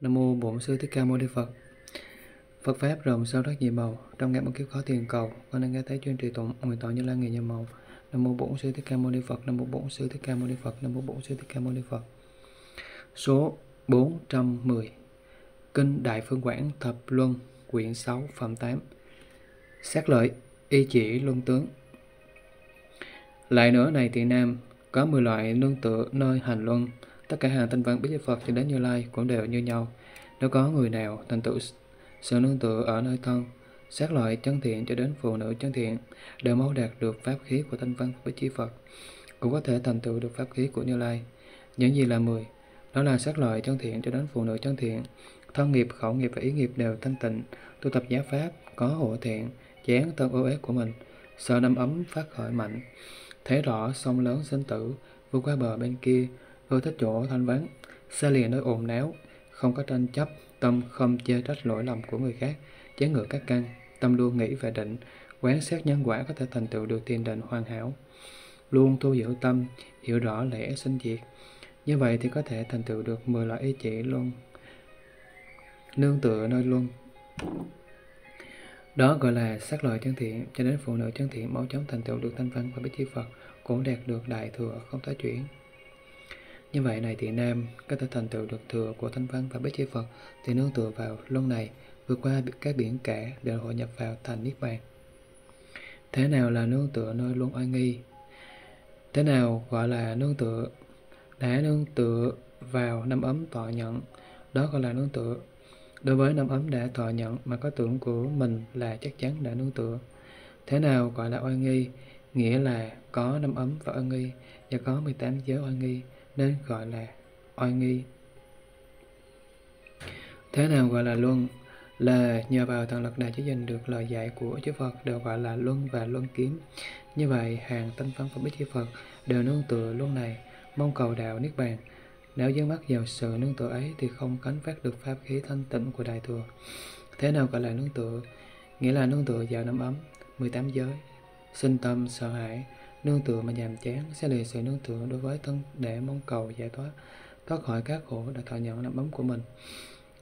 Nam mô Bổn Sư Thích Ca Mâu Ni Phật. Phật pháp rộng sâu rất nhiều màu, trong ngã một kiếp khó tiền cầu, con đang nghe thấy chuyên trì tụng nguyện tội như lan nghề nhà màu. Nam mô Bổn Sư Thích Ca Mâu Ni Phật. Nam mô Bổn Sư Thích Ca Mâu Ni Phật. Nam mô Bổn Sư Thích Ca Mâu Ni Phật. Số 410. Kinh Đại Phương Quảng Thập Luân, quyển 6, phẩm 8. Xét lợi, y chỉ luân tướng. Lại nữa này thì nam, có 10 loại nương tựa nơi hành luân, tất cả hàng tinh văn biết Phật cho đến Như Lai cũng đều như nhau. Nếu có người nào thành tựu sự nương tựa ở nơi thân, sát loại chân thiện cho đến phụ nữ chân thiện, đều mau đạt được pháp khí của thanh văn với chi Phật, cũng có thể thành tựu được pháp khí của Như Lai. Những gì là 10? Đó là sát loại chân thiện cho đến phụ nữ chân thiện, thân nghiệp, khẩu nghiệp và ý nghiệp đều thanh tịnh, tu tập giá pháp, có hộ thiện, chán tâm ô ế của mình, sợ năm ấm phát khởi mạnh, thấy rõ sông lớn sinh tử, vượt qua bờ bên kia, ưa thích chỗ thanh vắng, xa lìa nơi ồn náo, không có tranh chấp, tâm không chê trách lỗi lầm của người khác, chế ngự các căn, tâm luôn nghĩ về định, quán xét nhân quả có thể thành tựu được tiền định hoàn hảo. Luôn tu giữ tâm, hiểu rõ lẽ sinh diệt. Như vậy thì có thể thành tựu được 10 loại ý chỉ luôn. Nương tựa nơi luôn. Đó gọi là sắc loại chân thiện, cho đến phụ nữ chân thiện mau chóng thành tựu được thanh văn và bích chi Phật, cũng đạt được đại thừa không tái chuyển. Như vậy này thì nam có thể thành tựu được thừa của thanh văn và bích chi Phật thì nương tựa vào luân này vượt qua các biển cả để hội nhập vào thành niết bàn. Thế nào là nương tựa nơi luân oai nghi? Thế nào gọi là nương tựa? Đã nương tựa vào năm ấm tọa nhận, đó gọi là nương tựa. Đối với năm ấm đã tọa nhận mà có tưởng của mình là chắc chắn đã nương tựa. Thế nào gọi là oai nghi? Nghĩa là có năm ấm và oai nghi và có 18 giới oai nghi nên gọi là oai nghi. Thế nào gọi là luân? Là nhờ vào thần lực này chỉ giành được lời dạy của chư Phật đều gọi là luân và luân kiếm. Như vậy, hàng tinh phân và bích chư Phật đều nương tựa luân này, mong cầu đạo niết bàn. Nếu dấn mắt vào sự nương tựa ấy thì không cánh phát được pháp khí thanh tịnh của Đại Thừa. Thế nào gọi là nương tựa? Nghĩa là nương tựa vào năm ấm, 18 giới, sinh tâm, sợ hãi, nương tựa mà nhàm chán sẽ lìa sự nương tựa đối với thân để mong cầu giải thoát thoát khỏi các khổ đã thọ nhận nắm bấm của mình.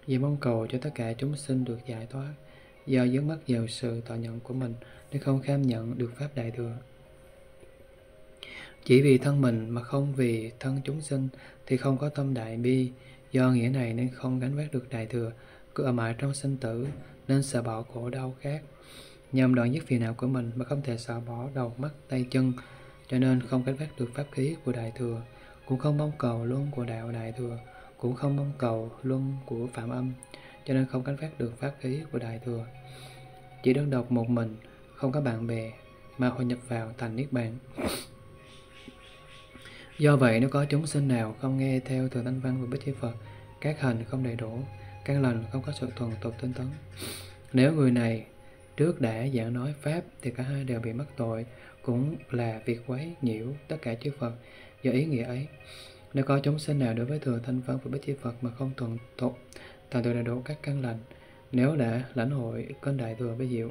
Vì mong cầu cho tất cả chúng sinh được giải thoát, do dướng mắt vào sự thọ nhận của mình để không kham nhận được pháp đại thừa. Chỉ vì thân mình mà không vì thân chúng sinh thì không có tâm đại bi, do nghĩa này nên không gánh vác được đại thừa, cứ ở mãi trong sinh tử nên sợ bỏ khổ đau khác nhằm đoạn dứt phiền não của mình mà không thể sợ bỏ đầu mắt tay chân cho nên không gánh vác được pháp khí của đại thừa, cũng không mong cầu luân của đạo đại thừa, cũng không mong cầu luân của phạm âm. Cho nên không gánh vác được pháp khí của đại thừa. Chỉ đơn độc một mình, không có bạn bè, mà hội nhập vào thành niết bàn. Do vậy, nếu có chúng sinh nào không nghe theo từ thanh văn của bích chi phật, các hành không đầy đủ căn lành không có sự thuần tục tinh tấn. Nếu người này trước đã giảng nói pháp thì cả hai đều bị mắc tội cũng là việc quấy nhiễu tất cả chư Phật do ý nghĩa ấy. Nếu có chúng sinh nào đối với thừa thanh văn của bích chi Phật mà không thuần thục, thành tựu đầy đủ các căn lành, nếu đã lãnh hội con đại thừa với diệu,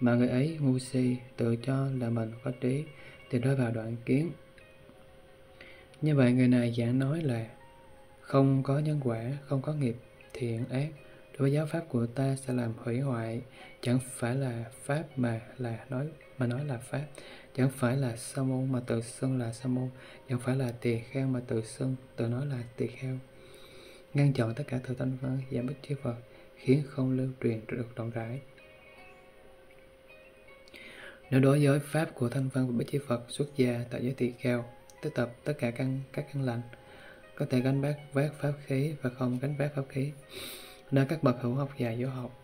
mà người ấy ngu si tự cho là mình có trí thì rơi vào đoạn kiến. Như vậy người này giảng nói là không có nhân quả, không có nghiệp thiện ác, đối với giáo pháp của ta sẽ làm hủy hoại, chẳng phải là pháp mà là nói, mà nói là pháp. Chẳng phải là sa môn mà tự xưng là sa môn, chẳng phải là tỳ kheo mà tự xưng, tự nói là tỳ kheo. Ngăn chặn tất cả thừa thanh văn giảm bích chư phật, khiến không lưu truyền được rộng rãi. Nếu đối với pháp của thanh văn và bích chi phật xuất gia tại giới tỳ kheo tiếp tập tất cả căn, các căn lành, có thể gánh vác vác pháp khí và không gánh vác pháp khí nơi các bậc hữu học và vô học.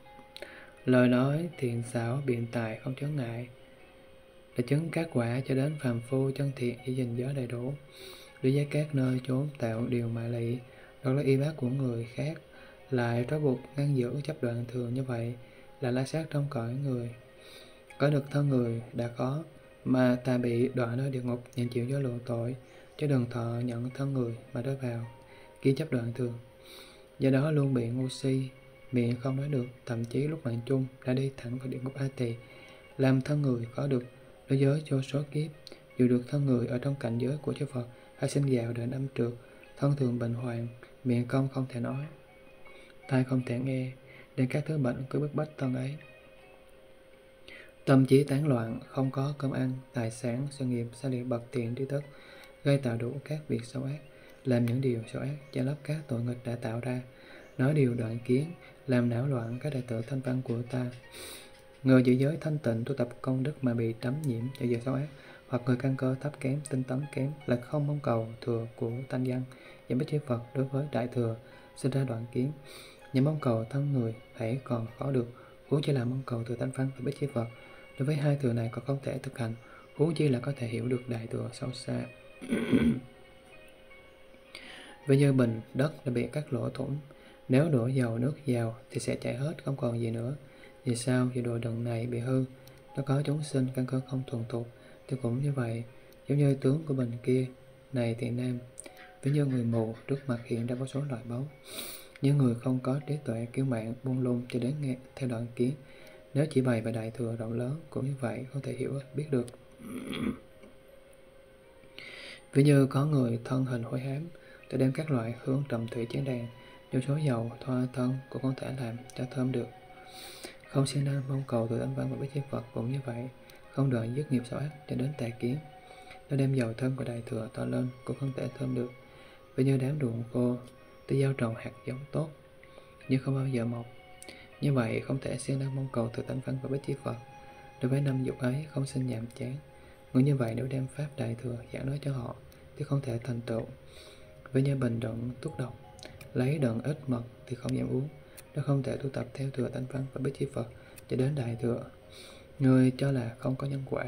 Lời nói, thiện xảo, biện tài không chướng ngại. Để chứng các quả cho đến phàm phu chân thiện chỉ gìn giới đầy đủ. Đối với các nơi chốn tạo điều mại lị. Đó là y bác của người khác. Lại trói buộc ngăn giữ chấp đoạn thường như vậy là la sát trong cõi người. Có được thân người đã có, mà ta bị đọa nơi địa ngục nhận chịu do lượng tội, chứ đừng thọ nhận thân người mà đối vào. Ký chấp đoạn thường do đó luôn bị ngu si miệng không nói được thậm chí lúc mạng chung đã đi thẳng vào địa ngục a tỳ làm thân người có được đối giới cho số kiếp dù được thân người ở trong cảnh giới của chư Phật hay sinh vào đời năm trượt thân thường bệnh hoạn miệng công không thể nói tai không thể nghe, nên các thứ bệnh cứ bức bách thân ấy. Tâm trí tán loạn, không có cơm ăn, tài sản, sự nghiệp, xa liệt bậc tiền trí thức, gây tạo đủ các việc xấu ác, làm những điều xấu ác, che lấp các tội nghịch đã tạo ra, nói điều đoạn kiến, làm não loạn các đệ tử thanh văn của ta. Người giữ giới thanh tịnh tu tập công đức mà bị đắm nhiễm cho giờ xấu ác, hoặc người căn cơ thấp kém, tinh tấn kém là không mong cầu thừa của thanh văn, giảm bích chư Phật đối với đại thừa, sinh ra đoạn kiến. Những mong cầu thân người hãy còn khó được, huống chỉ là mong cầu từ thanh văn và bích chư Phật. Đối với hai thừa này còn không thể thực hành, huống chi là có thể hiểu được đại thừa sâu xa. Với như bình, đất đã bị các lỗ thủng, nếu đổ dầu nước vào thì sẽ chảy hết không còn gì nữa. Vì sao? Vì đồ đựng này bị hư, nó có chúng sinh căn cơ không thuần thục, thì cũng như vậy, giống như tướng của bình kia, này thì nam, ví như người mù trước mặt hiện ra có số loại báu. những người không có trí tuệ kiêu mạng buông lung cho đến nghe theo đoạn kiến, nếu chỉ bày và đại thừa rộng lớn cũng như vậy không thể hiểu biết được. Ví như có người thân hình hối hám, tôi đem các loại hương trầm thủy chén đàn, vô số dầu thoa thân cũng có thể làm cho thơm được. Không siêng năng mong cầu từ tánh văn và bích chi Phật cũng như vậy, không đợi dứt nghiệp xấu ác cho đến tà kiến. Nó đem dầu thơm của đại thừa to lên cũng không thể thơm được. Vì như đám ruộng khô, tôi gieo trồng hạt giống tốt, nhưng không bao giờ mọc. Như vậy không thể siêng năng mong cầu từ tánh văn và bích chi Phật. Đối với năm dục ấy không sinh nhàm chán. Người như vậy nếu đem pháp đại thừa giảng nói cho họ thì không thể thành tựu. Với như bình đựng thuốc độc, lấy đựng ít mật thì không dám uống. Nó không thể tu tập theo thừa tánh văn và bích chi Phật cho đến đại thừa. Người cho là không có nhân quả,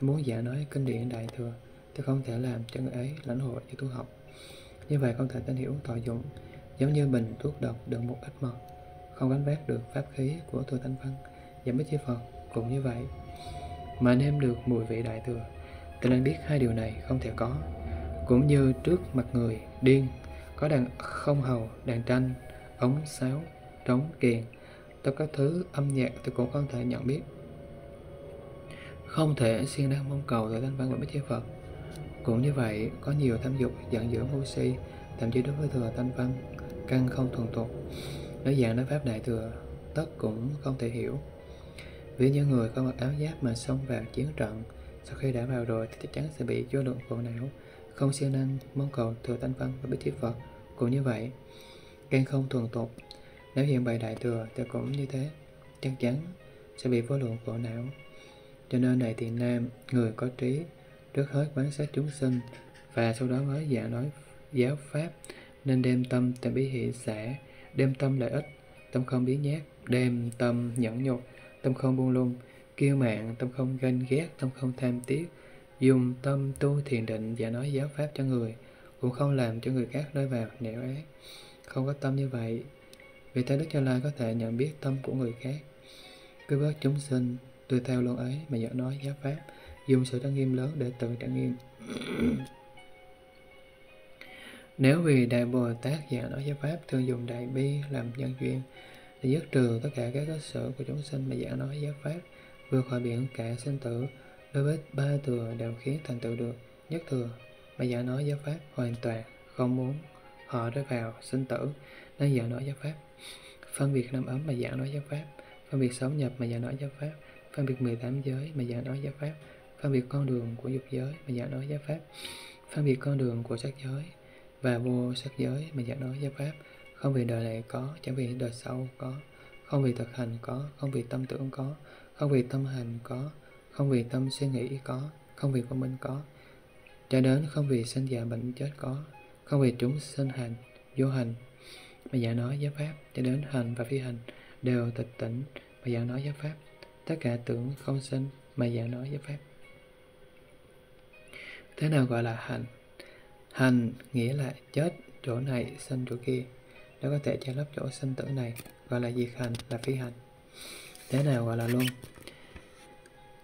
muốn giả nói kinh điển đại thừa thì không thể làm cho người ấy lãnh hội như tu học. Như vậy không thể tin hiểu thọ dụng, giống như bình thuốc độc đựng một ít mật, không gánh vác được pháp khí của thừa tánh văn, giảm bích chi Phật cũng như vậy. Mà nêm được mùi vị đại thừa, thì nên biết hai điều này không thể có. Cũng như trước mặt người điên, có đàn không hầu, đàn tranh, ống sáo, trống kèn tất các thứ âm nhạc tôi cũng không thể nhận biết không thể siêng năng mong cầu tới thanh văn và bích Phật. Cũng như vậy, có nhiều tham dục giận dữ ngu si, thậm chí đối với thừa thanh văn, căn không thuần thục. Nói dạng nói pháp đại thừa, tất cũng không thể hiểu. Vì như người không mặc áo giáp mà xông vào chiến trận, sau khi đã vào rồi thì chắc chắn sẽ bị vô lượng khổ não, không siêng năng mong cầu thừa thanh văn và bích chi Phật. Cũng như vậy, càng không thuần tục, nếu hiện bày đại thừa thì cũng như thế, chắc chắn sẽ bị vô lượng khổ não. Cho nên này thì nam, người có trí, trước hết quán sát chúng sinh và sau đó mới giảng nói giáo pháp nên đem tâm từ bí hỷ xã đem tâm lợi ích tâm không biến nhát đem tâm nhẫn nhục tâm không buông lung kiêu mạng tâm không ganh ghét tâm không tham tiếc dùng tâm tu thiền định và nói giáo pháp cho người, cũng không làm cho người khác rơi vào nẻo ác không có tâm như vậy, vì thế đức cho lai có thể nhận biết tâm của người khác. Cứ bớt chúng sinh tôi theo luôn ấy mà giảng nói giáo pháp, dùng sự trang nghiêm lớn để tự trang nghiêm. Nếu vì đại bồ tát giảng nói giáo pháp thường dùng đại bi làm nhân duyên để dứt trừ tất cả các cơ sở của chúng sinh mà giảng nói giáo pháp, vượt khỏi biển cả sinh tử đối với ba thừa đều khiến thành tựu được nhất thừa mà giảng nói giáo pháp hoàn toàn không muốn họ rơi vào sinh tử, nên giảng nói giáo pháp. Phân biệt năm ấm, mà giảng nói giáo pháp. Phân biệt sống nhập, mà giảng nói giáo pháp. Phân biệt 18 giới, mà giảng nói giáo pháp. Phân biệt con đường của dục giới, mà giảng nói giáo pháp. Phân biệt con đường của sắc giới và vô sắc giới, mà giảng nói giáo pháp. Không vì đời này có, chẳng vì đời sau có. Không vì thực hành có, không vì tâm tưởng có. Không vì tâm hành có không vì tâm suy nghĩ có, không vì của mình có. Cho đến không vì sinh già bệnh chết có, không vì chúng sinh hành, vô hành. Mà giảng nói giáo pháp, cho đến hành và phi hành đều tịch tỉnh, mà giảng nói giáo pháp. Tất cả tưởng không sinh, mà giảng nói giáo pháp. Thế nào gọi là hành? Hành nghĩa là chết chỗ này, sinh chỗ kia. Nó có thể che lấp chỗ sinh tử này, gọi là diệt hành là phi hành. Thế nào gọi là luân?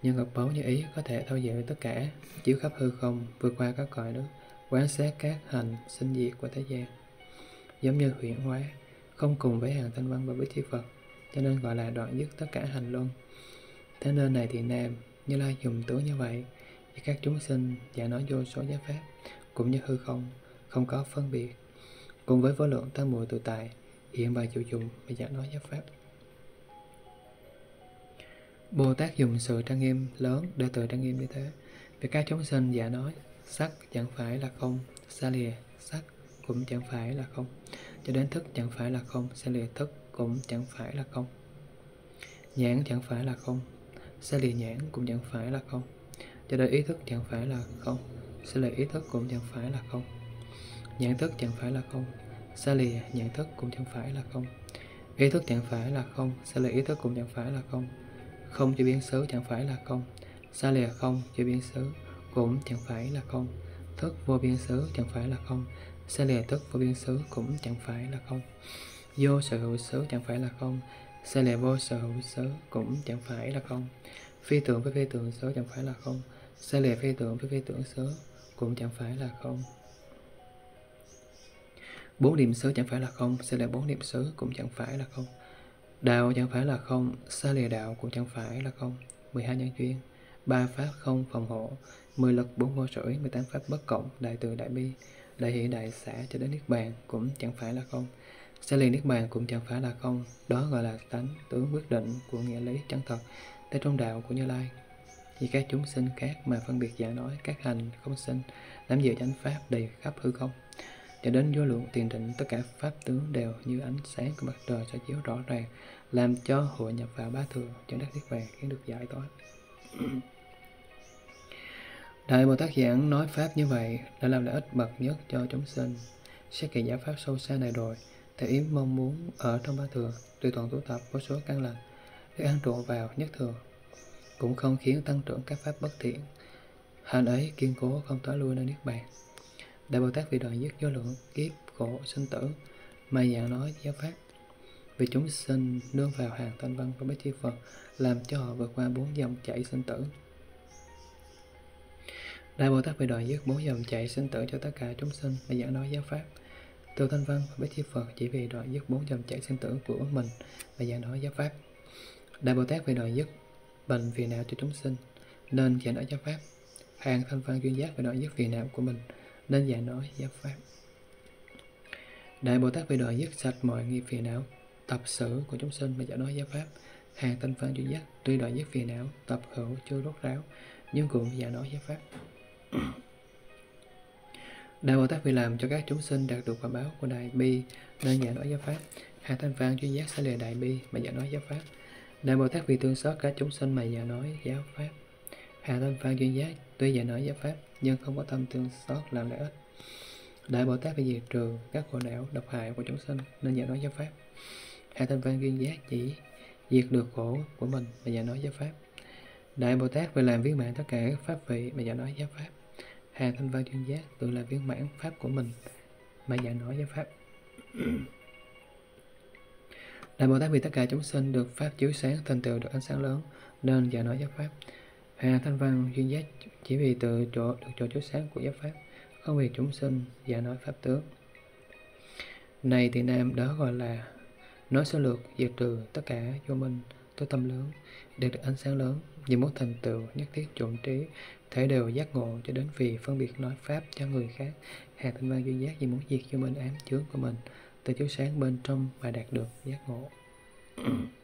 Nhân ngọc báu như ý có thể thâu dự tất cả chiếu khắp hư không vượt qua các cõi nước quán sát các hành sinh diệt của thế gian. Giống như huyện hóa không cùng với hàng thanh văn và bích thi phật cho nên gọi là đoạn dứt tất cả hành luân. Thế nên này thì Nam, Như Lai dùng tướng như vậy, thì các chúng sinh giả nói vô số giáo pháp, cũng như hư không, không có phân biệt. Cùng với vô lượng tam muội tự tại, hiện bài chịu dùng và giả nói giáo pháp. Bồ Tát dùng sự trang nghiêm lớn để tự trang nghiêm như thế. Vì các chúng sinh giả nói, sắc chẳng phải là không, xa lìa, sắc cũng chẳng phải là không. Cho đến thức chẳng phải là không, xa lìa thức cũng chẳng phải là không. Nhãn chẳng phải là không, xa lìa nhãn cũng chẳng phải là không. Cho đến ý thức chẳng phải là không, xa lìa ý thức cũng chẳng phải là không. Nhãn thức chẳng phải là không, xa lìa nhãn thức cũng chẳng phải là không. Ý thức chẳng phải là không, xa lìa ý thức cũng chẳng phải là không không cho biến xứ chẳng phải là không xa lìa không cho biến xứ cũng chẳng phải là không thức vô biên xứ chẳng phải là không xa lìa thức vô biên xứ cũng chẳng phải là không vô sở hữu xứ chẳng phải là không xa lìa vô sở hữu xứ cũng chẳng phải là không phi tưởng với phi tưởng xứ chẳng phải là không xa lìa phi tưởng với phi tưởng xứ cũng chẳng phải là không bốn điểm xứ chẳng phải là không xa lìa bốn điểm xứ cũng chẳng phải là không Đạo chẳng phải là không, xa lìa đạo cũng chẳng phải là không. 12 nhân duyên, ba pháp không phòng hộ, 10 lực bốn vô sủi, 18 pháp bất cộng, đại từ đại bi, đại hỷ đại xã cho đến niết bàn cũng chẳng phải là không. Xa lìa niết bàn cũng chẳng phải là không, đó gọi là tánh tướng quyết định của nghĩa lý chân thật tới trong đạo của Như Lai. Vì các chúng sinh khác mà phân biệt giả nói các hành không sinh, nắm giữ chánh pháp đầy khắp hư không cho đến vô lượng tiền định tất cả pháp tướng đều như ánh sáng của mặt trời sẽ chiếu rõ ràng làm cho hội nhập vào ba thừa cho đất thiết vàng khiến được giải thoát Đại Bồ Tát giảng nói Pháp như vậy đã làm lợi ích bậc nhất cho chúng sinh. Xét kỳ giải Pháp sâu xa này rồi, thì ý mong muốn ở trong ba thừa, tùy toàn tu tập vô số căn lành, để ăn trộn vào nhất thừa, cũng không khiến tăng trưởng các Pháp bất thiện. Hành ấy kiên cố không tỏa lui nơi Niết Bàn. Đại Bồ Tát vì đoạn dứt vô lượng kiếp khổ sinh tử mà giảng nói giáo pháp vì chúng sinh nương vào hàng thanh văn của Bích chi Phật, làm cho họ vượt qua bốn dòng chảy sinh tử. Đại Bồ Tát vị đoạn dứt bốn dòng chảy sinh tử cho tất cả chúng sinh mà giảng nói giáo pháp. Từ thanh văn và Bích chi Phật chỉ vì đoạn dứt bốn dòng chảy sinh tử của mình mà giảng nói giáo pháp. Đại Bồ Tát vị đoạn dứt bệnh vì nào cho chúng sinh, nên giảng nói giáo pháp. Hàng thanh văn duyên giác về đoạn dứt vì nào của mình nên dạy nói dạ, giáo pháp. Đại Bồ Tát vì đòi dứt sạch mọi nghi phiền não, tập sự của chúng sinh mà dạy nói giáo pháp. Hàng tinh phân duy giác tuy đoạn dứt phiền não, tập hữu chưa rốt ráo, nhưng cũng dạy nói giáo pháp. Đại Bồ Tát vì làm cho các chúng sinh đạt được quả báo của Đại Bi nên giải nói giáo pháp. hai thanh văn duy giác sẽ lìa Đại Bi mà giải nói giáo pháp. Đại Bồ Tát vì thương xót các chúng sinh mà giải nói giáo pháp. Hạ Thanh Phan chuyên giác tuy giải nói giáo pháp nhưng không có tâm tương xót làm lợi ích. Đại Bồ Tát phải diệt trừ các khổ não, độc hại của chúng sinh nên giải nói giáo pháp. Hạ Thanh văn duyên giác chỉ diệt được khổ của mình mà giải nói giáo pháp. Đại Bồ Tát phải làm viên mãn tất cả các pháp vị mà giải nói giáo pháp. Hạ Thanh Văn duyên giác tự làm viên mãn pháp của mình mà giải nói giáo pháp. Đại Bồ Tát vì tất cả chúng sinh được pháp chiếu sáng thành tựu được ánh sáng lớn, nên giải nói giáo pháp. Hà Thanh Văn duyên giác chỉ vì từ chỗ được chỗ chiếu sáng của giáo pháp, không vì chúng sinh và nói pháp tướng. Này thì Nam đó gọi là nói sơ lược diệt trừ tất cả vô minh tối tâm lớn để được ánh sáng lớn vì muốn thành tựu nhất thiết trộn trí thể đều giác ngộ cho đến vì phân biệt nói pháp cho người khác hà thanh văn duyên giác vì muốn diệt vô minh ám chướng của mình từ chiếu sáng bên trong mà đạt được giác ngộ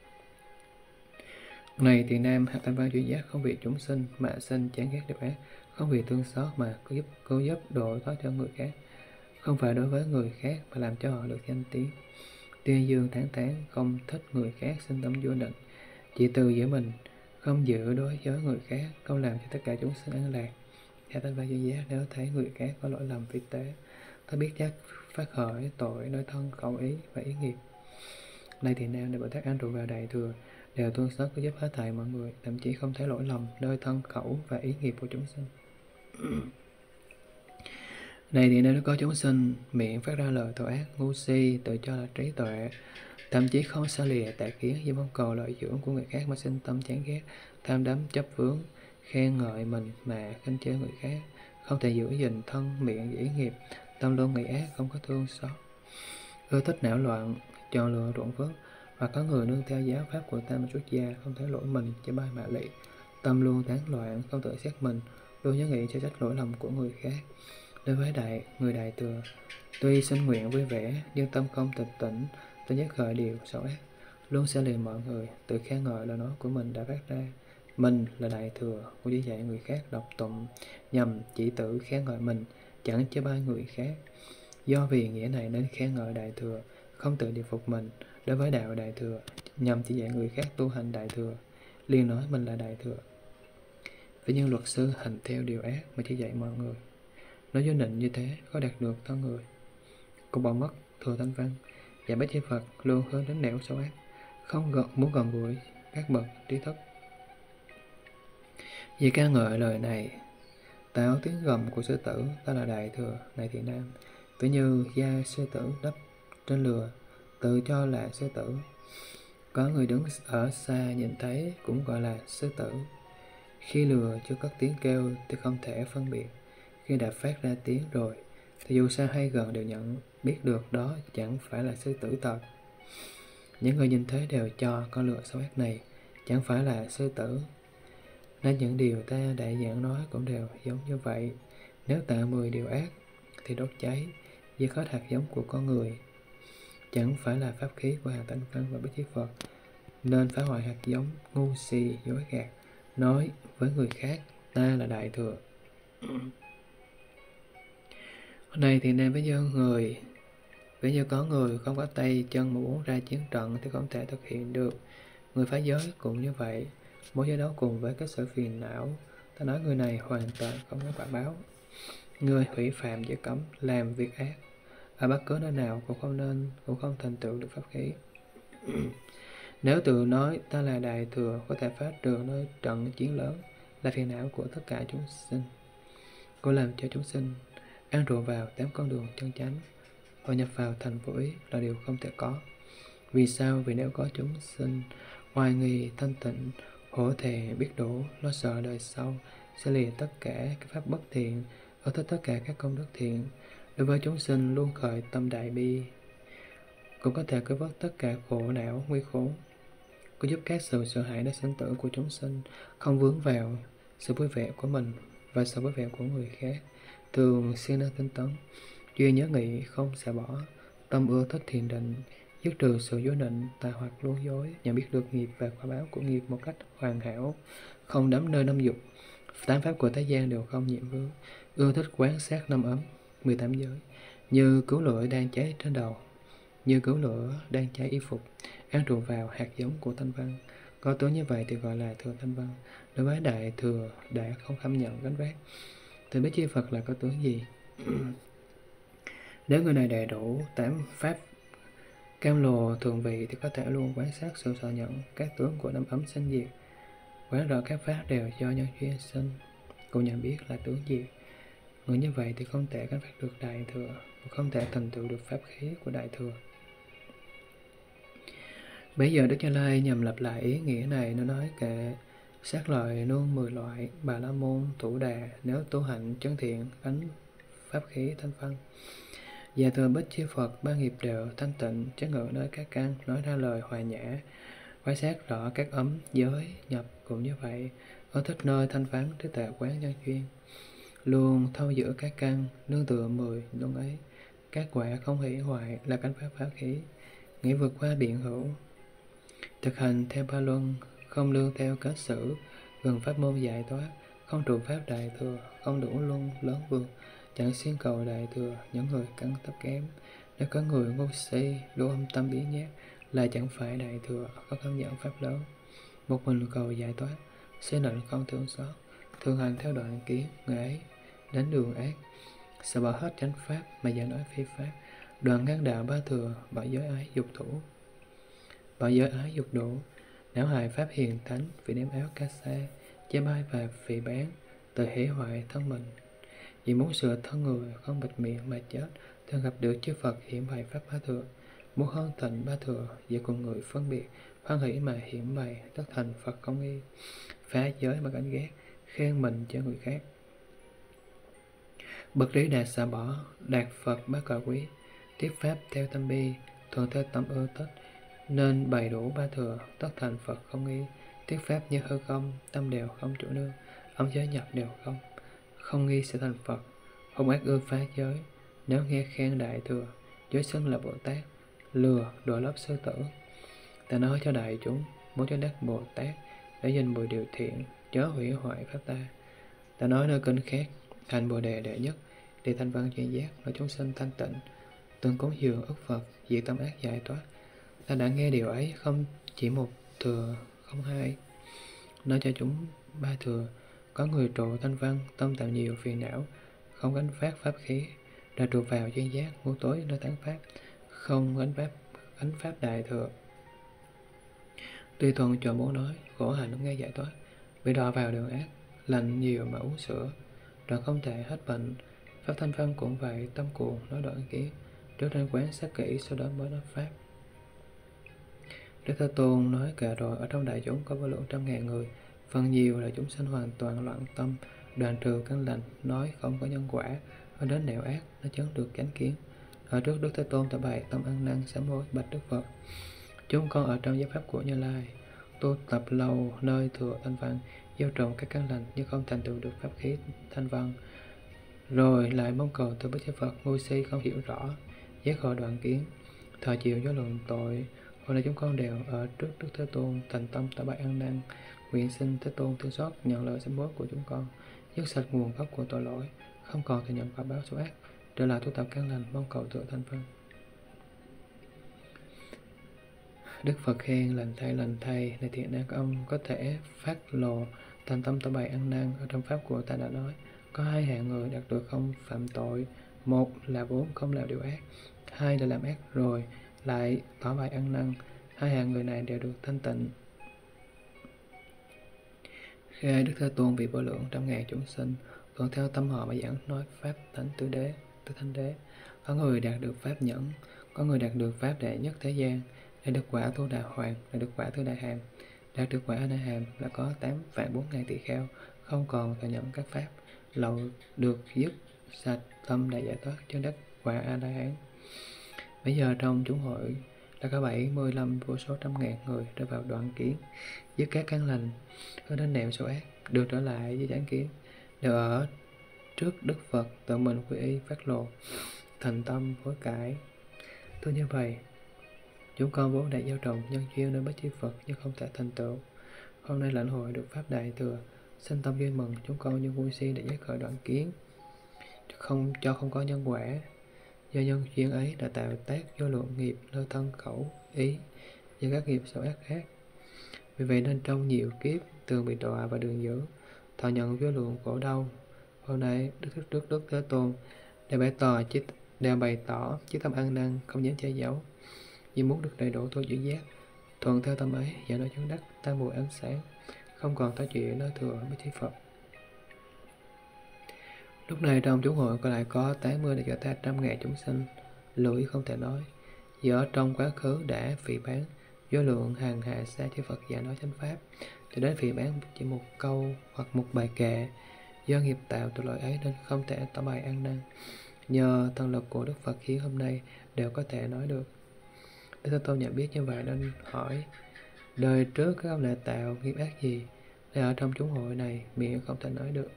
này thì nam hạt tam văn duy giác không vì chúng sinh mà sinh chán ghét điều ác, không vì thương xót mà cố giúp cố giúp độ thoát cho người khác, không phải đối với người khác mà làm cho họ được danh tiếng. Tuyên dương tháng tháng không thích người khác sinh tâm vô định, chỉ từ giữa mình, không giữ đối với người khác, không làm cho tất cả chúng sinh an lạc. Hạt tam văn duy giác nếu thấy người khác có lỗi lầm vi tế, ta biết chắc phát khởi tội nơi thân khẩu ý và ý nghiệp. Này thì nam để Bồ Tát an trụ vào đại thừa, đều tuân xớt có giúp hết thảy mọi người, thậm chí không thấy lỗi lầm nơi thân khẩu và ý nghiệp của chúng sinh. Này thì nếu có chúng sinh miệng phát ra lời tội ác, ngu si, tự cho là trí tuệ, thậm chí không xa lìa tại kiến do mong cầu lợi dưỡng của người khác mà sinh tâm chán ghét, tham đắm chấp vướng, khen ngợi mình mà khinh chê người khác, không thể giữ gìn thân miệng ý nghiệp, tâm luôn nghĩ ác, không có thương xót. Ưa thích não loạn, chọn lựa ruộng phước, hoặc có người nương theo giáo pháp của tam xuất gia không thấy lỗi mình cho bay mạ lị. Tâm luôn tán loạn, không tự xét mình, luôn nhớ nghĩ cho trách lỗi lầm của người khác. Đối với đại, người đại thừa, tuy sinh nguyện vui vẻ, nhưng tâm không tịch tỉnh tự nhất khởi điều xấu ác, luôn sẽ liền mọi người, tự khen ngợi lời nói của mình đã phát ra. Mình là đại thừa của chỉ dạy người khác đọc tụng, nhằm chỉ tự khen ngợi mình, chẳng cho ba người khác. Do vì nghĩa này nên khen ngợi đại thừa, không tự điều phục mình đối với đạo đại thừa nhằm chỉ dạy người khác tu hành đại thừa liền nói mình là đại thừa. Vì nhân luật sư hành theo điều ác mà chỉ dạy mọi người. Nói với định như thế có đạt được thân người. Cũng bỏ mất thừa thanh văn và bách chi phật luôn hướng đến nẻo xấu ác không gần, muốn gần gũi các bậc trí thức. Vì ca ngợi lời này tạo tiếng gầm của sư tử ta là đại thừa này thiện nam. Tự như da sư tử đắp trên lừa tự cho là sư tử. Có người đứng ở xa nhìn thấy cũng gọi là sư tử. Khi lừa chưa các tiếng kêu thì không thể phân biệt. Khi đã phát ra tiếng rồi, thì dù xa hay gần đều nhận biết được đó chẳng phải là sư tử thật. Những người nhìn thấy đều cho con lừa xấu ác này, chẳng phải là sư tử. Nên những điều ta đại dạng nói cũng đều giống như vậy. Nếu tạo 10 điều ác, thì đốt cháy, vì hết hạt giống của con người chẳng phải là pháp khí của hàng tánh cân và bích chí Phật, nên phá hoại hạt giống ngu si, dối gạt, nói với người khác, ta là đại thừa. Hôm nay thì nên với do người ví như có người không có tay, chân, mà muốn ra chiến trận thì không thể thực hiện được. Người phá giới cũng như vậy mỗi giới đấu cùng với các sự phiền não. Ta nói người này hoàn toàn không có quả báo. Người hủy phạm giới cấm, làm việc ác ở bất cứ nơi nào cũng không nên, cũng không thành tựu được pháp khí. Nếu tự nói ta là đại thừa, có thể phát được nơi trận chiến lớn là phiền não của tất cả chúng sinh. Cô làm cho chúng sinh ăn rượu vào tám con đường chân chánh hội nhập vào thành vô ý là điều không thể có. Vì sao? Vì nếu có chúng sinh hoài nghi, thanh tịnh, hổ thề, biết đủ, lo sợ đời sau, sẽ lìa tất cả các pháp bất thiện, ở tất tất cả các công đức thiện đối với chúng sinh luôn khởi tâm đại bi cũng có thể cứu vớt tất cả khổ não nguy khổ, có giúp các sự sợ hãi đến sinh tử của chúng sinh không vướng vào sự vui vẻ của mình và sự vui vẻ của người khác. Thường xuyên năng tinh tấn duy nhớ nghĩ không xả bỏ. Tâm ưa thích thiền định dứt trừ sự dối định tà hoặc lố dối nhận biết được nghiệp và quả báo của nghiệp một cách hoàn hảo không đắm nơi năm dục. Tám pháp của thế gian đều không nhiễm vướng. Ưa thích quán sát năm ấm. 18 giới. Như cứu lửa đang cháy trên đầu, như cứu lửa đang cháy y phục ăn trộn vào hạt giống của thanh văn có tướng như vậy thì gọi là thừa thanh văn đối với đại thừa đã không khâm nhận gánh vác. Thì biết chi phật là có tướng gì? Nếu người này đầy đủ tám pháp cam lồ thường vị thì có thể luôn quan sát sự sợ nhận các tướng của năm ấm sinh diệt. Quán rõ các pháp đều do nhân duyên sinh. Cũng nhận biết là tướng diệt người như vậy thì không thể gánh vác được đại thừa không thể thành tựu được pháp khí của đại thừa. Bây giờ Đức Như Lai nhằm lặp lại ý nghĩa này, nó nói kệ, sát loại luôn 10 loại, bà la môn, thủ đà, nếu tu hạnh chân thiện ánh pháp khí thanh văn. Và thừa bích chi Phật, ba nghiệp đều, thanh tịnh chấn ngự nơi các căn, nói ra lời hòa nhã quan sát rõ các ấm, giới, nhập cũng như vậy. Ở thích nơi thanh vắng, trí tệ quán nhân duyên luôn thâu giữa các căn, nương tựa mười luôn ấy. Các quả không hủy hoại là cánh pháp pháp khí, nghĩ vượt qua biện hữu. Thực hành theo ba luân, không lương theo cách xử, gần pháp môn giải thoát, không trụ pháp đại thừa, không đủ luân lớn vượt. Chẳng xuyên cầu đại thừa, những người căn thấp kém. Nếu có người ngu si đủ âm tâm biến nhát là chẳng phải đại thừa, có cảm nhận pháp lớn. Một mình cầu giải thoát sẽ nịnh không thương xót, thường hành theo đoạn kiến người ấy đến đường ác sẽ bỏ hết chánh pháp mà giả nói phi pháp? Đoàn ngăn đạo ba thừa, bỏ giới ái dục thủ. Bỏ giới ái dục đủ, não hại pháp hiền thánh, vì ném áo ca sa che bai và phỉ bán, tự hủy hoại thân mình. Vì muốn sửa thân người, không bịt miệng mà chết thường gặp được chư Phật hiển bày pháp ba thừa. Muốn hơn thành ba thừa giữa cùng người phân biệt, hoan hỷ mà hiển bày tất thành Phật công y phá giới mà cảnh ghét, khen mình cho người khác. Bậc trí đạt xả bỏ, đạt Phật bác cờ quý, tiếp pháp theo tâm bi, thuận theo tâm ưa thích, nên bày đủ ba thừa, tất thành Phật không nghi, tiếp pháp như hư không, tâm đều không chủ nương, âm giới nhập đều không, không nghi sẽ thành Phật, không ác ưa phá giới, nếu nghe khen đại thừa, giới xưng là Bồ Tát, lừa đội lớp sư tử. Ta nói cho đại chúng muốn cho đắc bồ tát để dành mười điều thiện chớ hủy hoại pháp ta. Ta nói nơi kinh khác thành bồ đề đệ nhất để thanh văn chuyển giác và chúng sinh thanh tịnh từng cúng dường ức phật diệt tâm ác giải thoát. Ta đã nghe điều ấy không chỉ một thừa, không hai. Nói cho chúng ba thừa, có người trụ thanh văn, tâm tạo nhiều phiền não, không gánh phát pháp khí, đã trụ vào chuyên giác ngũ tối nơi tán pháp không gánh pháp gánh pháp đại thừa. Tuy thuần cho muốn nói, khổ hạnh nghe giải thoát bị đọa vào đường ác lạnh nhiều mà uống sữa đoạn không thể hết bệnh. Pháp thanh văn cũng vậy, tâm cuồng, nói đoạn kiến. Trước trên quán sát kỹ, sau đó mới nói pháp. Đức Thế Tôn nói cả rồi, ở trong đại chúng có vô lượng trăm ngàn người. Phần nhiều là chúng sinh hoàn toàn loạn tâm. Đoàn trừ căn lành, nói không có nhân quả. Ở đến nẻo ác, nó chấn được chánh kiến. Ở trước Đức Thế Tôn ta bày tâm ăn năn, sám hối, bạch Đức Phật. Chúng con ở trong giáo pháp của Như Lai, tu tập lâu nơi thừa thanh văn gieo trồng các căn lành nhưng không thành tựu được pháp khí thanh văn. Rồi lại mong cầu từ bích Phật, ngu si không hiểu rõ, giác khỏi đoạn kiến thời chịu do luận tội. Hôm nay chúng con đều ở trước Đức Thế Tôn, thành tâm tạ bại ăn năn. Nguyện xin Thế Tôn thương xót, nhận lời sám hối của chúng con, dứt sạch nguồn gốc của tội lỗi, không còn thừa nhận quả báo số ác. Trở lại tu tập căn lành, mong cầu tựa thanh văn. Đức Phật khen lành thay lành thay này thiện ác ông có thể phát lộ thành tâm tỏ bày ăn năn, ở trong pháp của ta đã nói. Có hai hạng người đạt được không phạm tội. Một là vốn không làm điều ác, hai là làm ác rồi lại tỏ bày ăn năn. Hai hạng người này đều được thanh tịnh. Khi Đức Thế Tôn vì vô lượng trăm ngàn chúng sinh, còn theo tâm họ mà giảng nói pháp thánh tứ đế, tứ thánh đế. Có người đạt được pháp nhẫn, có người đạt được pháp đệ nhất thế gian đã được quả tu đà hoàng để được quả tu đại hàm. Đã được quả đà hàm là có tám vạn bốn ngàn tỷ kheo, không còn thừa nhận các pháp lậu được dứt sạch tâm đại giải thoát chân đất quả a la hán. Bây giờ trong chúng hội đã có 75 vô số trăm ngàn người đã vào đoạn kiến với các căn lành hướng đến nệm số ác được trở lại với chánh kiến. Đều ở trước Đức Phật tự mình quy y phát lộ thành tâm hối cải. Tôi như vậy chúng con vốn đã gieo trồng nhân duyên nơi bất chi Phật nhưng không thể thành tựu. Hôm nay lãnh hội được pháp đại thừa xin tâm vui mừng chúng con như vui si để giác khởi đoạn kiến. Không, cho không có nhân quả. Do nhân duyên ấy đã tạo tác vô lượng nghiệp nơi thân, khẩu, ý, và các nghiệp xấu ác khác. Vì vậy nên trong nhiều kiếp thường bị đọa và đường dữ, thọ nhận vô lượng khổ đau. Hôm nay đức đức đức đức thế tôn đã bày tỏ chỉ bày tỏ chứ tâm ăn năn, không dám che giấu vì muốn được đầy đủ thôi chữ giác. Thuận theo tâm ấy và nói chúng đất tan mùi ánh sáng, không còn tái chuyện nói thừa với thi phật. Lúc này trong chúng hội còn lại có 80 để cho ta trăm ngàn chúng sinh. Lưỡi không thể nói. Do trong quá khứ đã phỉ bán, vô lượng hàng hạ xa chư Phật giả nói chánh pháp. Cho đến phỉ bán chỉ một câu hoặc một bài kệ. Do nghiệp tạo tội lỗi ấy nên không thể tỏ bài ăn năn. Nhờ thần lực của Đức Phật khiến hôm nay đều có thể nói được. Đức Thế Tôn nhận biết như vậy nên hỏi, đời trước các ông đã tạo nghiệp ác gì? Để ở trong chúng hội này miệng không thể nói được.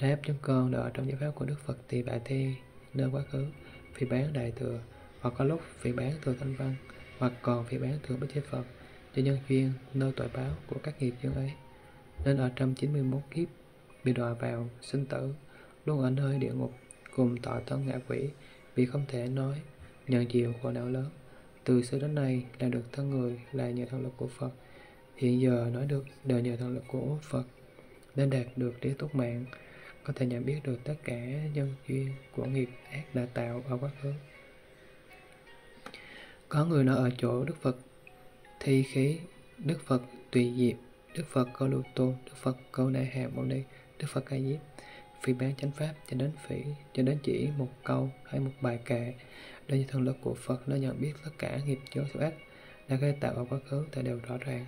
Đáp, chúng con đã ở trong giáo pháp của Đức Phật tỳ bà thi nơi quá khứ phi bán đại thừa, hoặc có lúc phi bán thừa thanh văn, hoặc còn phi bán thừa bích thế Phật, cho nhân duyên nơi tội báo của các nghiệp như ấy. Nên ở trong 91 kiếp, bị đọa vào sinh tử, luôn ở nơi địa ngục, cùng tội thân ngạ quỷ, vì không thể nói nhận diệu khổ não lớn từ xưa đến nay là được thân người, là nhờ thần lực của Phật. Hiện giờ nói được đều nhờ thần lực của Phật, nên đạt được trí tốt mạng, có thể nhận biết được tất cả nhân duyên của nghiệp ác đã tạo ở quá khứ. Có người nói ở chỗ Đức Phật, thi khí, Đức Phật tùy diệp, Đức Phật câu lưu tôn, Đức Phật câu nại hàm mâu ni, Đức Phật ca diếp phỉ bán chánh pháp cho đến phỉ, cho đến chỉ một câu hay một bài kệ. Đây như thần lực của Phật nó nhận biết tất cả nghiệp chướng sự ác đã gây tạo ở quá khứ thì đều rõ ràng.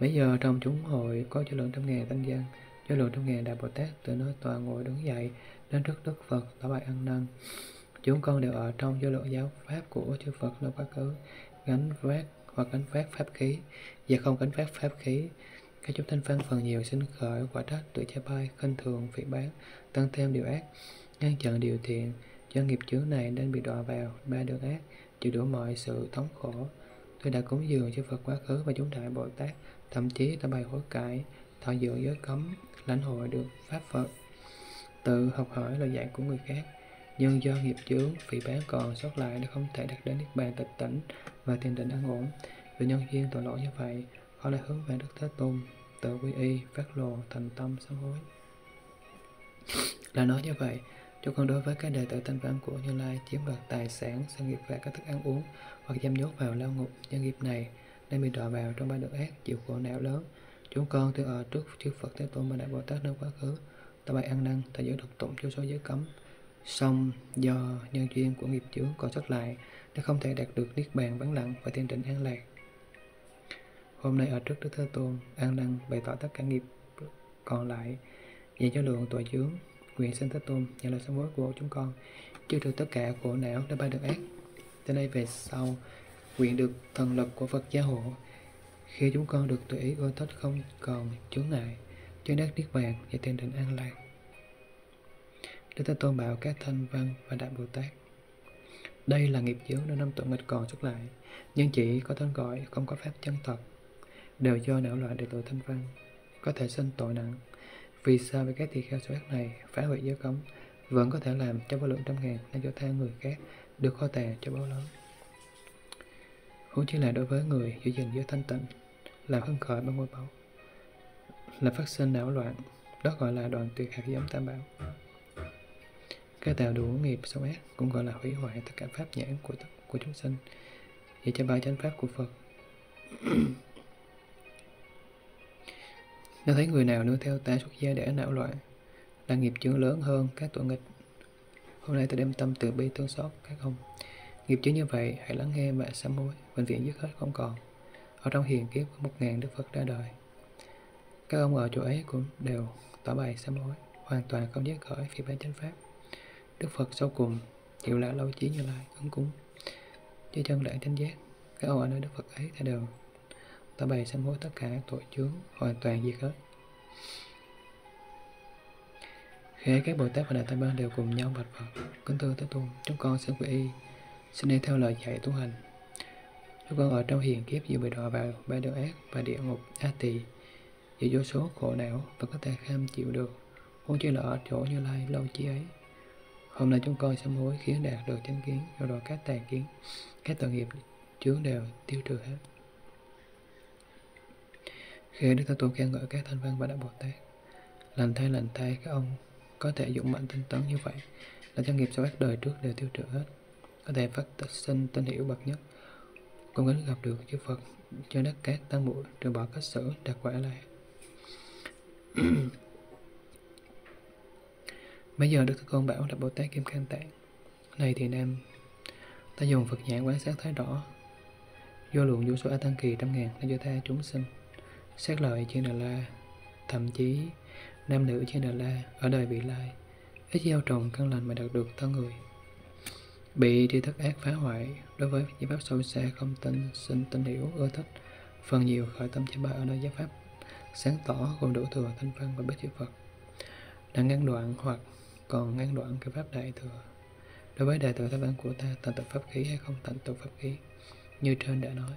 Bây giờ trong chúng hội có cho lượng trăm ngàn tăng dân, cho lượng trăm ngàn đại bồ tát từ nơi tòa ngồi đứng dậy đến trước đức phật tỏ bài ăn năn. Chúng con đều ở trong vô lượng giáo pháp của chư phật nơi quá khứ, gánh vác hoặc gánh vác pháp khí. Và không gánh vác pháp khí các chúng thanh văn phần nhiều sinh khởi, quả trách tuổi cha bay, khinh thường, phỉ bán tăng thêm điều ác. Ngăn chặn điều thiện, do nghiệp chướng này nên bị đọa vào ba đường ác, chịu đủ mọi sự thống khổ. Tôi đã cúng dường cho Phật quá khứ và chúng đại Bồ Tát, thậm chí đã bày hối cải, thọ dưỡng giới cấm, lãnh hội được pháp Phật. Tự học hỏi lời dạy của người khác, nhưng do nghiệp chướng, phỉ bán còn sót lại để không thể đạt đến niết bàn tịch tỉnh và thiền định an ổn. Vì nhân duyên tội lỗi như vậy họ lại hướng về đức thế tôn tự quy y phát lộ thành tâm sám hối là nói như vậy cho con đối với các đệ tử thanh văn của Như Lai chiếm đoạt tài sản, sang nghiệp và các thức ăn uống hoặc giam nhốt vào lao ngục nhân nghiệp này nên bị đọa vào trong ba đường ác chịu khổ não lớn. Chúng con từ ở trước chư Phật Thế Tôn và Đại Bồ Tát nơi quá khứ, ta bài ăn năn, ta giữ độc tụng cho số giới cấm. Song do nhân duyên của nghiệp chướng còn sót lại, đã không thể đạt được niết bàn vắng lặng và thiên định an lạc. Hôm nay ở trước Đức Thế Tôn, an năng bày tỏ tất cả nghiệp còn lại, về cho lượng tội chướng Nguyện xin Thế Tôn nhận lời sám hối của chúng con, chưa được tất cả khổ não đã ba được ác. Từ nay về sau, nguyện được thần lực của Phật gia hộ. Khi chúng con được tùy ý ưa thích không còn chướng ngại, cho đất niết bàn và tiền định an lạc. Đức Thế Tôn bảo các thanh văn và đại Bồ Tát. Đây là nghiệp chướng nơi năm tội nghịch còn xuất lại, nhưng chỉ có tên gọi, không có pháp chân thật, đều do não loạn đệ tử thanh văn, có thể sinh tội nặng vì sao với các tỳ kheo số này phá hủy giới cấm vẫn có thể làm cho vô lượng trăm ngàn nên cho tha người khác được kho tàng cho báo lớn. Huống chi là đối với người giữ gìn giới thanh tịnh, làm hưng khởi bằng ngôi báu, là phát sinh não loạn, đó gọi là đoàn tuyệt hạt giống tam bảo. Cái tạo đủ nghiệp xấu ác cũng gọi là hủy hoại tất cả pháp nhãn của của chúng sinh, vậy cho ba chánh pháp của Phật. Nếu thấy người nào nương theo ta xuất gia để não loạn, là nghiệp chướng lớn hơn các tội nghịch. Hôm nay tôi đem tâm từ bi thương xót các ông. Nghiệp chướng như vậy, hãy lắng nghe và sám hối, bệnh viện dứt hết không còn. Ở trong hiền kiếp có một ngàn Đức Phật ra đời. Các ông ở chỗ ấy cũng đều tỏ bày sám hối, hoàn toàn không giác khởi phi bán chánh pháp. Đức Phật sau cùng chịu là lâu chí như lai ứng cúng cho chân đại chánh giác các ông ở nơi Đức Phật ấy ta đều ta bày sám hối tất cả tội chướng, hoàn toàn diệt hết. Khi các Bồ Tát và Đại tam Ban đều cùng nhau bạch Phật. Kính thưa Thế Tôn, chúng con sẽ quy y, xin đi theo lời dạy tu hành. Chúng con ở trong hiền kiếp vừa bị đọa vào ba đường ác và địa ngục, a tỳ vì vô số khổ não và có thể kham chịu được. Muốn chỉ là ở chỗ như lai, lâu chi ấy. Hôm nay chúng con sám hối khiến đạt được chánh kiến, do đó các tàn kiến, các tội nghiệp chướng đều tiêu trừ hết khi Đức Thế Tôn khen ngợi các thanh văn và đại Bồ Tát, lành thay lành thay các ông có thể dụng mạnh tinh tấn như vậy là cho nghiệp sau các đời trước đều tiêu trừ hết, có thể phát sinh tinh hiểu bậc nhất, cũng kính gặp được chư Phật cho đất cát tăng bụi trừ bỏ cách xử đạt quả lại. Bây giờ Đức Thế Tôn bảo là Bồ Tát Kim Cang Tạng Này thì Nam Ta dùng Phật nhãn quan sát thấy rõ Do lượng vô số A Tăng Kỳ trăm ngàn đã cho tha chúng sinh Xét lợi trên Đà La, Thậm chí nam nữ trên Đà La Ở đời bị lai, Ít gieo trồng căn lành mà đạt được thân người. Bị tri thức ác phá hoại, Đối với giải pháp sâu xa không tin Sinh tin hiểu ưa thích, Phần nhiều khởi tâm chế ba ở nơi giáo pháp, Sáng tỏ gồm đủ thừa thanh văn và bích chữ Phật. Đang ngăn đoạn hoặc còn ngăn đoạn cái pháp đại thừa. Đối với đại thừa thanh văn của ta, Thành tập pháp khí hay không thành tựu pháp khí, Như trên đã nói.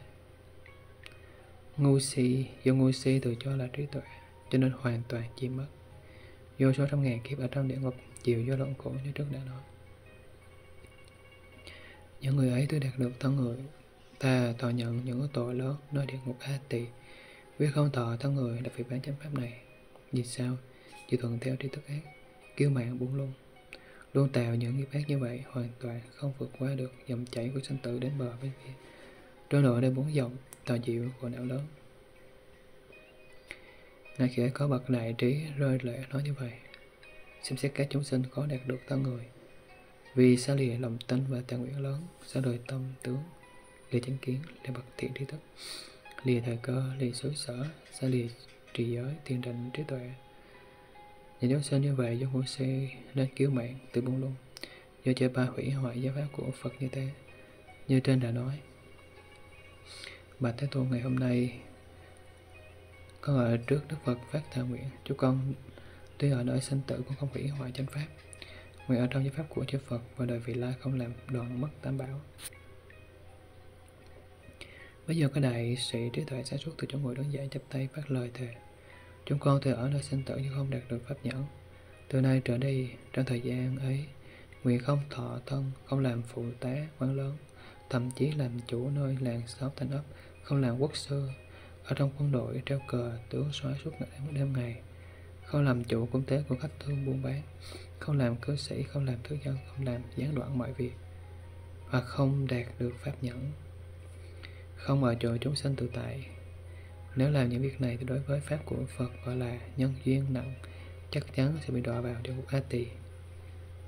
Ngu si, do ngu si tự cho là trí tuệ, cho nên hoàn toàn chỉ mất. Vô số trăm ngàn kiếp ở trong địa ngục chịu do lộn khổ như trước đã nói. Những người ấy tôi đạt được thân người, ta thọ nhận những tội lớn nơi địa ngục A tỳ, vì không thọ thân người là phải bán chánh pháp này. Vì sao? Chỉ thuận theo trí thức ác, kiêu mạng buông lung. Luôn tạo những nghiệp ác như vậy hoàn toàn không vượt qua được dòng chảy của sinh tử đến bờ bên kia. Trôi nổi nơi bốn dòng tòa chịu của não lớn. Ngay khi có bậc đại trí rơi lệ nói như vậy, xem xét các chúng sinh khó đạt được thân người. Vì xa lìa lòng tin và tà nguyện lớn, xa đời tâm tướng, lìa chánh kiến, lìa bậc thiện trí thức, lìa thời cơ, lìa xứ sở, xa lìa trì giới thiền định, trí tuệ. Những chúng sinh như vậy do hồ xe nên cứu mạng từ buông lung. Do chơi ba hủy hoại giáo pháp của phật như thế, như trên đã nói. Bạch Thế Tôn ngày hôm nay Con ở trước Đức Phật phát thệ nguyện Chúc con tuy ở nơi sinh tử cũng không hủy hoại chánh pháp nguyện ở trong giới pháp của chư Phật và đời vị lai không làm đoạn mất tam bảo. Bây giờ cái đại sĩ trí tuệ sáng suốt từ chỗ ngồi đứng dậy chắp tay phát lời thề. Chúng con từ ở nơi sinh tử nhưng không đạt được pháp nhẫn. Từ nay trở đi, trong thời gian ấy, nguyện không thọ thân, không làm phụ tá, quan lớn, thậm chí làm chủ nơi làng xóm thanh ấp, không làm quốc sư, ở trong quân đội treo cờ tướng soái suốt ngày đêm ngày, không làm chủ công tế của khách thương buôn bán, không làm cư sĩ, không làm thứ dân, không làm gián đoạn mọi việc, và không đạt được pháp nhẫn, không ở chỗ chúng sinh tự tại. Nếu làm những việc này thì đối với pháp của Phật gọi là nhân duyên nặng, chắc chắn sẽ bị đọa vào địa ngục A Tỳ.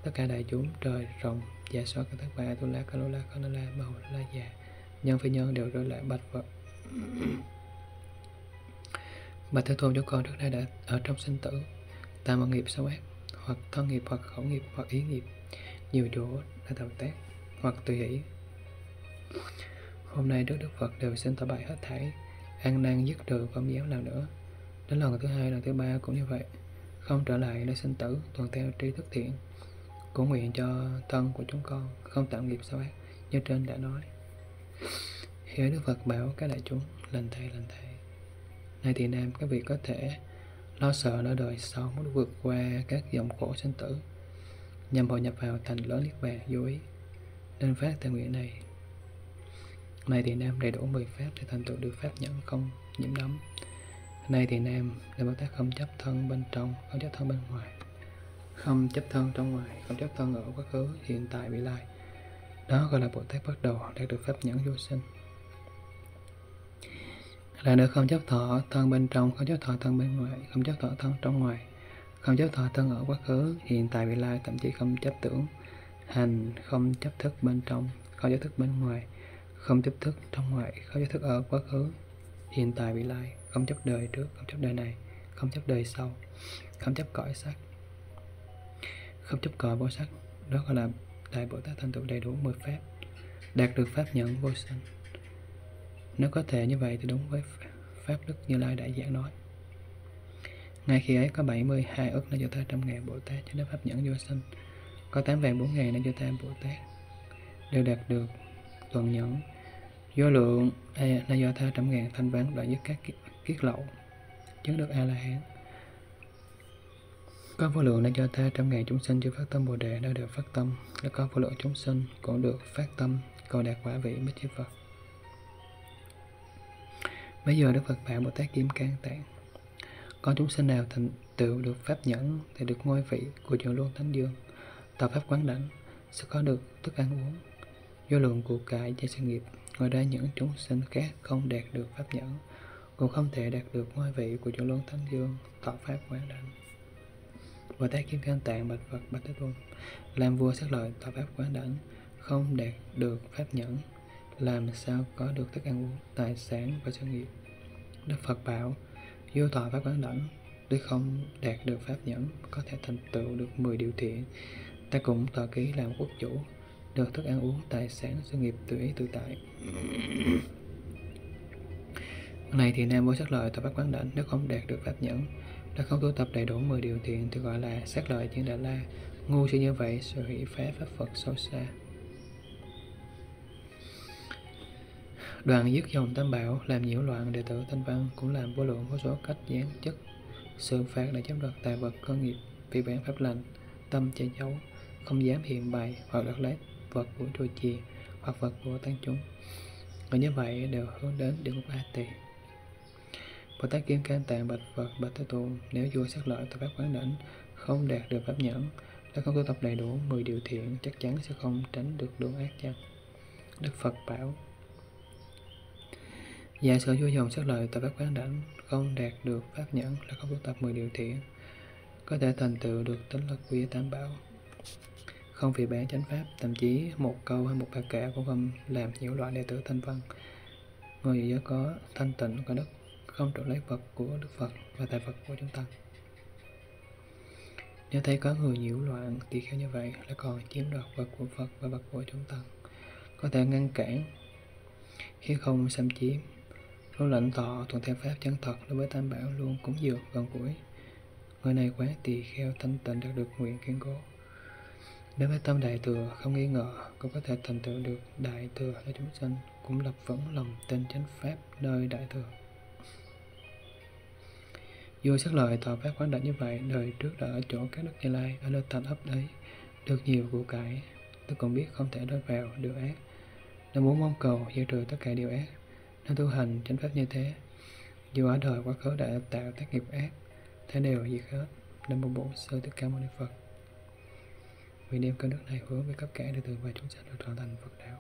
Tất cả đại chúng trời rồng Dạ so các thất bà tu la ca lô la ca la màu la già. Nhân phi nhân đều rơi lại bạch Phật Bạch Thế Tôn cho con trước đây đã ở trong sinh tử. Tạo một nghiệp xấu ác Hoặc thân nghiệp hoặc khẩu nghiệp hoặc ý nghiệp. Nhiều chỗ đã tạo tác Hoặc tùy hỷ. Hôm nay Đức Đức Phật đều xin tỏ bài hết thảy. An năng dứt trừ không dám làm nữa. Đến lần thứ hai, lần thứ ba cũng như vậy. Không trở lại nơi sinh tử Tuần theo tri thức thiện. Cũng nguyện cho thân của chúng con không tạo nghiệp sâu ác như trên đã nói khi Đức Phật bảo các đại chúng lành thầy lành thầy. Này thì Nam các vị có thể lo sợ nỗi đời sau muốn vượt qua các dòng khổ sinh tử, nhằm hội nhập vào thành lớn niết bàn, vô ý, nên phát tại nguyện này. Này thì Nam đầy đủ 10 pháp để thành tựu được pháp nhẫn không nhiễm đấm này thì Nam là Bồ Tát không chấp thân bên trong, không chấp thân bên ngoài. Không chấp thân trong ngoài, không chấp thân ở quá khứ, hiện tại, vị lai đó gọi là bồ tát bắt đầu đạt được pháp nhẫn vô sinh là được không chấp thọ thân bên trong không chấp thọ thân bên ngoài không chấp thọ thân trong ngoài không chấp thọ thân ở quá khứ hiện tại vị lai thậm chí không chấp tưởng hành không chấp thức bên trong không chấp thức bên ngoài không chấp thức trong ngoài không chấp thức ở quá khứ hiện tại vị lai không chấp đời trước không chấp đời này không chấp đời sau không chấp cõi sắc không chấp cõi vô sắc đó gọi là đại bồ tát thành tựu đầy đủ 10 pháp đạt được pháp nhận vô sinh nếu có thể như vậy thì đúng với pháp đức như lai đại giảng nói. Ngay khi ấy có 72 ức na do ta trăm ngàn bồ tát cho đến pháp nhẫn vô sinh có 8 vạn 4 ngàn na do ta bồ tát đều đạt được tuần nhẫn. Vô lượng à, na do tha trăm ngàn thanh ván đoạn dứt các kiết lậu, chứng được a la hán có vô lượng đã cho ta trăm ngàn chúng sinh chưa phát tâm Bồ Đề đã được phát tâm, đã có vô lượng chúng sinh cũng được phát tâm, cầu đạt quả vị bích chi Phật. Bây giờ Đức Phật bảo Bồ Tát Kim Cang Tạng Có chúng sinh nào thành tựu được pháp nhẫn thì được ngôi vị của trường luân thánh dương, tạo pháp quán đảnh sẽ có được thức ăn uống, vô lượng của cải cho sự nghiệp. Ngoài ra những chúng sinh khác không đạt được pháp nhẫn cũng không thể đạt được ngôi vị của trường luân thánh dương, tạo pháp quán đảnh. Bồ Tát Kim Cang Tạng bạch Phật bạch Thế Tôn, làm vua sắc lợi tỏ pháp quán đẳng, không đạt được pháp nhẫn, làm sao có được thức ăn uống tài sản và sự nghiệp. Đức Phật bảo, vô thọ pháp quán đẳng, tuy không đạt được pháp nhẫn, có thể thành tựu được 10 điều thiện. Ta cũng tòa ký làm quốc chủ, được thức ăn uống, tài sản, sự nghiệp tự ý tự tại. Này thì nam vô sắc lợi tòa pháp quán đảnh nếu không đạt được pháp nhẫn là không tu tập đầy đủ 10 điều thiện thì gọi là sát lợi trên Đà La. Ngu sẽ như vậy, sự hủy phá pháp Phật sâu xa. Đoàn dứt dòng tam bảo làm nhiễu loạn đệ tử thanh văn cũng làm vô lượng vô số cách gián chất sự phạt để chiếm đoạt tài vật cơ nghiệp vì bản pháp lành tâm che giấu không dám hiện bày hoặc đoạt lấy vật của chùa chiền hoặc vật của tăng chúng người như vậy đều hướng đến địa ngục a tỳ Bồ Tát Kim Cang Tạng bạch Phật bạch Thế Tôn, nếu vua sắc lợi tập pháp quán đảnh, không đạt được pháp nhẫn, đã không tu tập đầy đủ 10 điều thiện, chắc chắn sẽ không tránh được đường ác chăng Đức Phật bảo, Giả sử vua dòng sắc lợi tập pháp quán đảnh, không đạt được pháp nhẫn, là không tu tập 10 điều thiện, có thể thành tựu được tính lực quy tam bảo. Không vì bán chánh pháp, thậm chí một câu hay một bài kể cũng không làm nhiễu loạn đệ tử thanh văn. Người giới có thanh tịnh, có đức không trộn lấy vật của Đức Phật và tài vật của chúng ta. Nếu thấy có người nhiễu loạn tỳ kheo như vậy là còn chiếm đoạt vật của Phật và vật của chúng ta. Có thể ngăn cản, khi không xâm chiếm. Luôn lãnh tọ thuận theo pháp chân thật đối với tam bảo luôn cúng dược gần gũi. Người này quá tỳ kheo thanh tịnh đạt được nguyện kiên cố. Nếu với tâm đại thừa, không nghi ngờ, cũng có thể thành tựu được đại thừa ở chúng sanh cũng lập vững lòng tin chánh pháp nơi đại thừa. Vua sắc lợi tòa phát quán đại như vậy, đời trước đã ở chỗ các đức Như Lai, ở nơi thành ấp đấy, được nhiều của cải. Tôi còn biết không thể đối vào điều ác. Nếu muốn mong cầu diệt trừ tất cả điều ác, nếu tu hành chánh pháp như thế, dù ở đời quá khứ đã tạo tác nghiệp ác, thế đều diệt hết. Nam mô Bổn Sư Thích Ca Mâu Ni Phật. Vì đem công đức này hướng về cấp cả để từ và chúng sanh được trở thành Phật đạo.